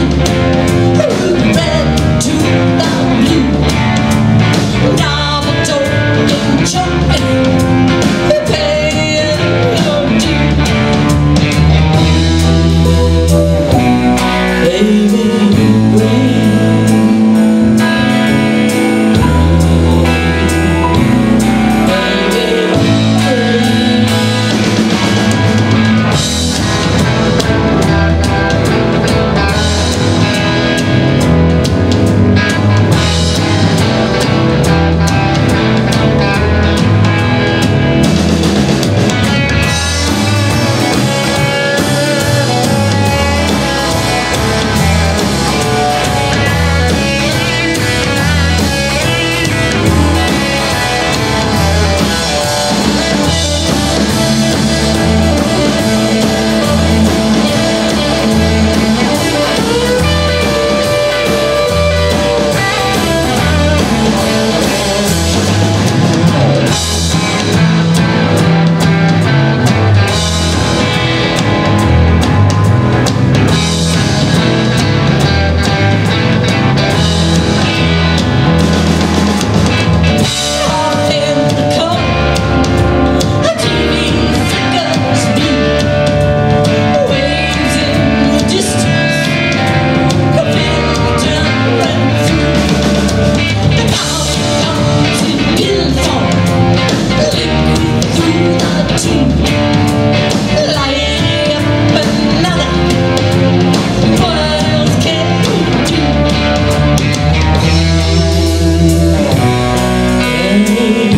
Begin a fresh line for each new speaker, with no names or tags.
Thank you. mim.